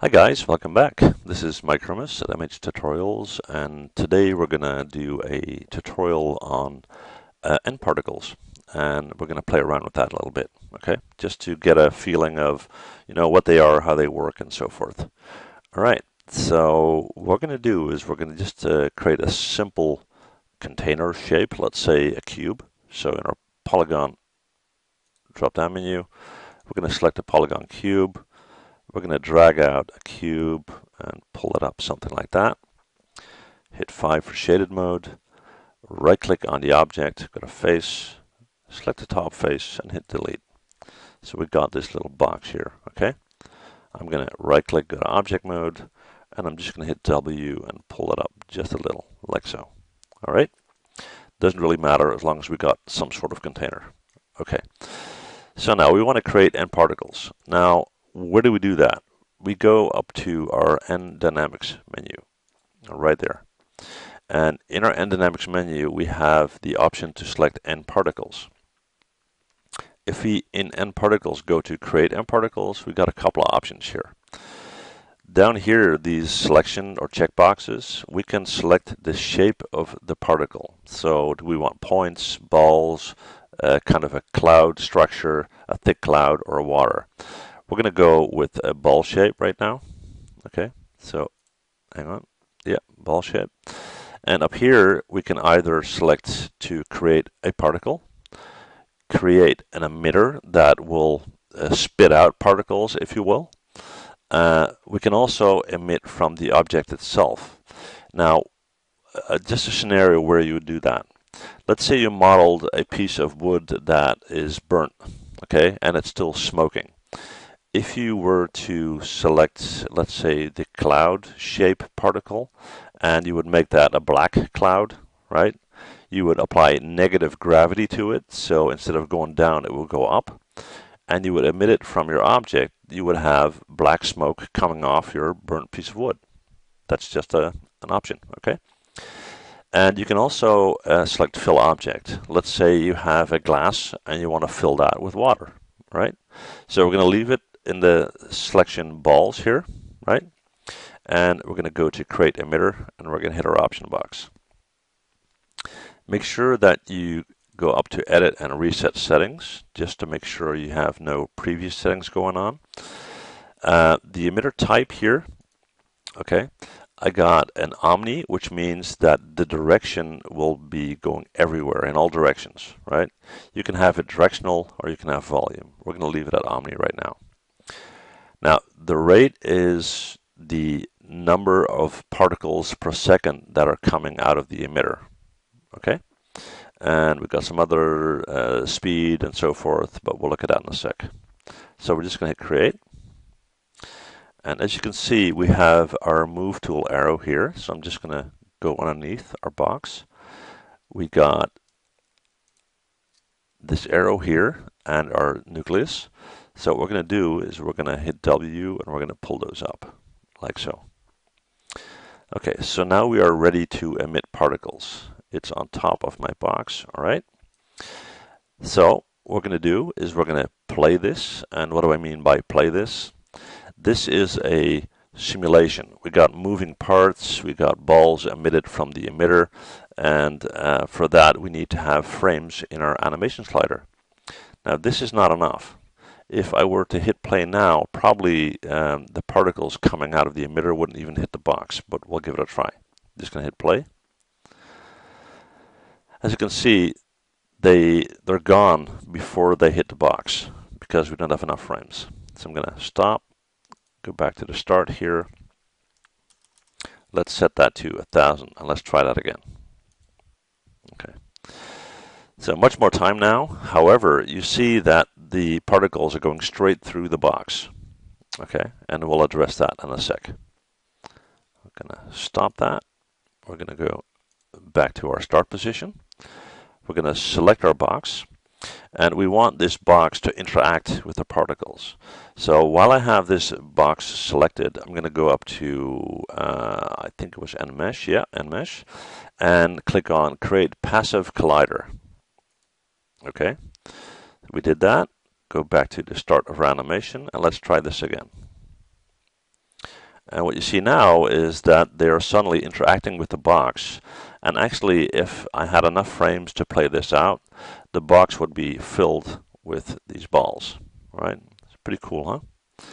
Hi guys, welcome back. This is Mike Hermes at MH Tutorials and today we're going to do a tutorial on uh, nParticles and we're going to play around with that a little bit, okay? Just to get a feeling of, you know, what they are, how they work and so forth. All right, so what we're going to do is we're going to just uh, create a simple container shape, let's say a cube. So in our polygon drop down menu, we're going to select a polygon cube we're going to drag out a cube and pull it up, something like that. Hit 5 for shaded mode. Right click on the object, go to face, select the top face and hit delete. So we've got this little box here, okay? I'm going to right click, go to object mode, and I'm just going to hit W and pull it up just a little, like so. All right? Doesn't really matter as long as we got some sort of container. Okay. So now we want to create nParticles. Now, where do we do that? We go up to our nDynamics menu, right there. And in our nDynamics menu, we have the option to select nParticles. If we in nParticles go to create nParticles, we've got a couple of options here. Down here, these selection or check boxes, we can select the shape of the particle. So do we want points, balls, uh, kind of a cloud structure, a thick cloud, or water? We're going to go with a ball shape right now. Okay, so hang on. Yeah, ball shape. And up here, we can either select to create a particle, create an emitter that will uh, spit out particles, if you will. Uh, we can also emit from the object itself. Now, uh, just a scenario where you would do that. Let's say you modeled a piece of wood that is burnt, okay, and it's still smoking if you were to select, let's say, the cloud shape particle, and you would make that a black cloud, right? You would apply negative gravity to it, so instead of going down, it will go up. And you would emit it from your object, you would have black smoke coming off your burnt piece of wood. That's just a, an option, okay? And you can also uh, select fill object. Let's say you have a glass and you want to fill that with water, right? So we're going to leave it in the selection balls here, right? And we're going to go to create emitter and we're going to hit our option box. Make sure that you go up to edit and reset settings just to make sure you have no previous settings going on. Uh, the emitter type here, okay, I got an omni, which means that the direction will be going everywhere in all directions, right? You can have it directional or you can have volume. We're going to leave it at omni right now. Now, the rate is the number of particles per second that are coming out of the emitter. Okay? And we've got some other uh, speed and so forth, but we'll look at that in a sec. So we're just going to hit create. And as you can see, we have our move tool arrow here. So I'm just going to go underneath our box. We got this arrow here and our nucleus. So what we're going to do is we're going to hit W and we're going to pull those up, like so. Okay, so now we are ready to emit particles. It's on top of my box, all right? So what we're going to do is we're going to play this. And what do I mean by play this? This is a simulation. We got moving parts, we got balls emitted from the emitter, and uh, for that we need to have frames in our animation slider. Now this is not enough if I were to hit play now, probably um, the particles coming out of the emitter wouldn't even hit the box, but we'll give it a try. Just going to hit play. As you can see, they, they're gone before they hit the box because we don't have enough frames. So I'm going to stop, go back to the start here. Let's set that to a 1000 and let's try that again. Okay. So much more time now. However, you see that the particles are going straight through the box. Okay, and we'll address that in a sec. We're going to stop that. We're going to go back to our start position. We're going to select our box and we want this box to interact with the particles. So while I have this box selected, I'm going to go up to, uh, I think it was NMesh, yeah, NMesh, and click on Create Passive Collider. Okay, we did that. Go back to the start of our animation and let's try this again. And what you see now is that they are suddenly interacting with the box. And actually, if I had enough frames to play this out, the box would be filled with these balls, right? It's pretty cool, huh?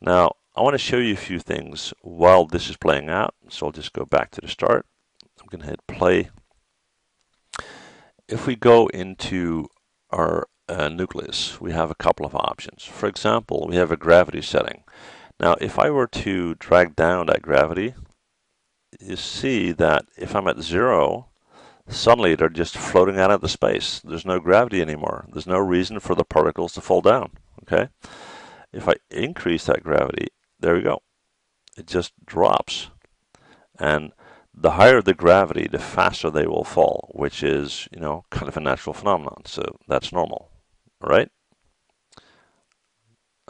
Now, I want to show you a few things while this is playing out. So I'll just go back to the start. I'm going to hit play. If we go into our uh, nucleus, we have a couple of options. For example, we have a gravity setting. Now, if I were to drag down that gravity, you see that if I'm at zero, suddenly they're just floating out of the space. There's no gravity anymore. There's no reason for the particles to fall down. Okay. If I increase that gravity, there we go. It just drops. And the higher the gravity, the faster they will fall, which is, you know, kind of a natural phenomenon. So that's normal. Right?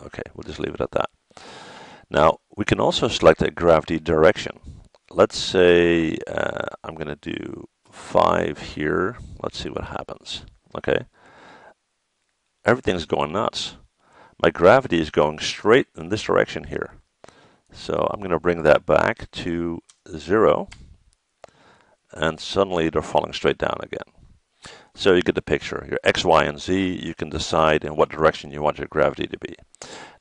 Okay, we'll just leave it at that. Now, we can also select a gravity direction. Let's say uh, I'm going to do 5 here. Let's see what happens. Okay. Everything's going nuts. My gravity is going straight in this direction here. So I'm going to bring that back to 0. And suddenly they're falling straight down again. So you get the picture. Your x, y, and z, you can decide in what direction you want your gravity to be.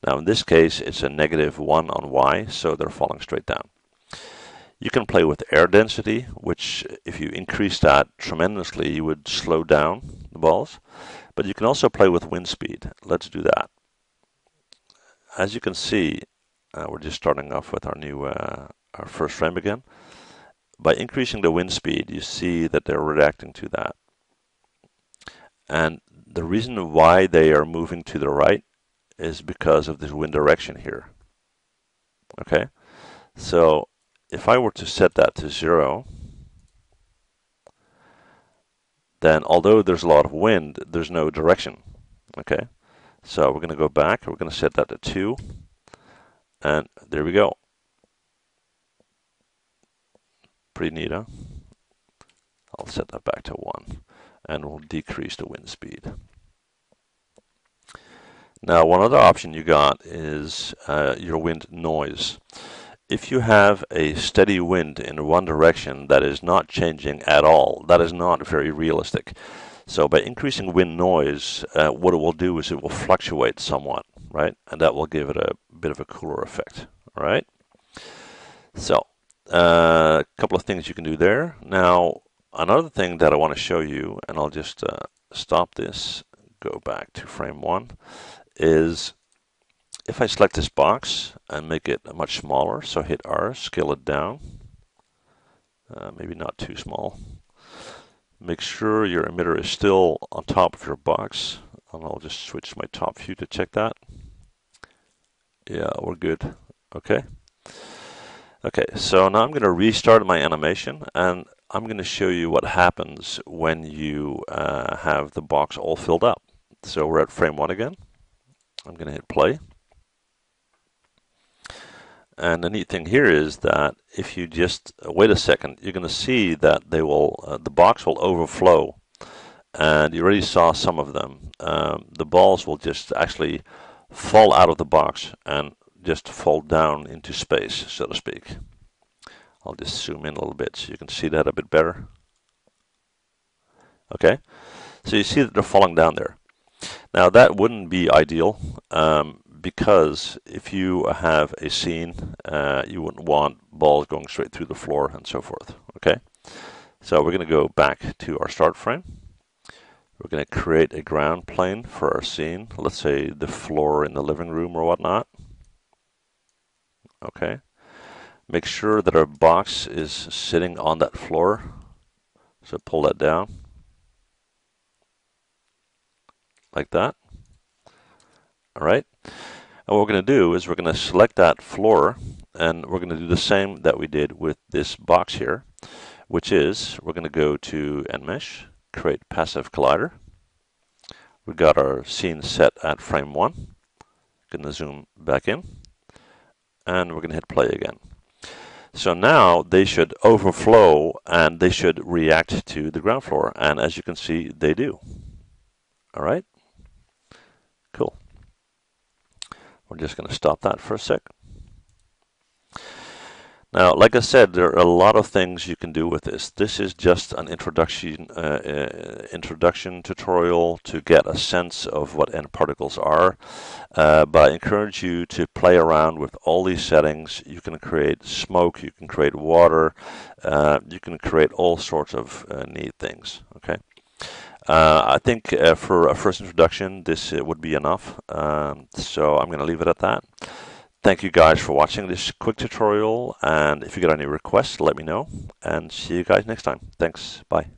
Now in this case, it's a negative 1 on y, so they're falling straight down. You can play with air density, which if you increase that tremendously, you would slow down the balls. But you can also play with wind speed. Let's do that. As you can see, uh, we're just starting off with our new, uh, our first frame again. By increasing the wind speed, you see that they're reacting to that. And the reason why they are moving to the right is because of this wind direction here. Okay, so if I were to set that to zero, then although there's a lot of wind, there's no direction. Okay, so we're going to go back, we're going to set that to two, and there we go. Pretty neat, huh? I'll set that back to one, and we'll decrease the wind speed. Now, one other option you got is uh, your wind noise. If you have a steady wind in one direction that is not changing at all, that is not very realistic. So by increasing wind noise, uh, what it will do is it will fluctuate somewhat, right? And that will give it a bit of a cooler effect, all right? So, a couple of things you can do there. Now, another thing that I want to show you, and I'll just uh, stop this, go back to frame one, is if I select this box and make it much smaller, so hit R, scale it down, uh, maybe not too small. Make sure your emitter is still on top of your box, and I'll just switch my top view to check that. Yeah, we're good. Okay. Okay, so now I'm going to restart my animation, and I'm going to show you what happens when you uh, have the box all filled up. So we're at frame one again. I'm going to hit play. And the neat thing here is that if you just uh, wait a second, you're going to see that they will, uh, the box will overflow. And you already saw some of them. Um, the balls will just actually fall out of the box and just fall down into space, so to speak. I'll just zoom in a little bit so you can see that a bit better. Okay, so you see that they're falling down there. Now that wouldn't be ideal um, because if you have a scene, uh, you wouldn't want balls going straight through the floor and so forth. Okay, so we're going to go back to our start frame. We're going to create a ground plane for our scene. Let's say the floor in the living room or whatnot. Okay. Make sure that our box is sitting on that floor. So pull that down. like that. All right. And what we're going to do is we're going to select that floor and we're going to do the same that we did with this box here, which is we're going to go to NMesh, create passive collider. We've got our scene set at frame one. Going to zoom back in and we're going to hit play again. So now they should overflow and they should react to the ground floor. And as you can see, they do. All right. Cool. We're just going to stop that for a sec. Now, like I said, there are a lot of things you can do with this. This is just an introduction uh, uh, introduction tutorial to get a sense of what nParticles are. Uh, but I encourage you to play around with all these settings. You can create smoke, you can create water, uh, you can create all sorts of uh, neat things. Okay. Uh, I think for a first introduction, this would be enough. Um, so I'm going to leave it at that. Thank you guys for watching this quick tutorial and if you got any requests let me know and see you guys next time. Thanks. Bye.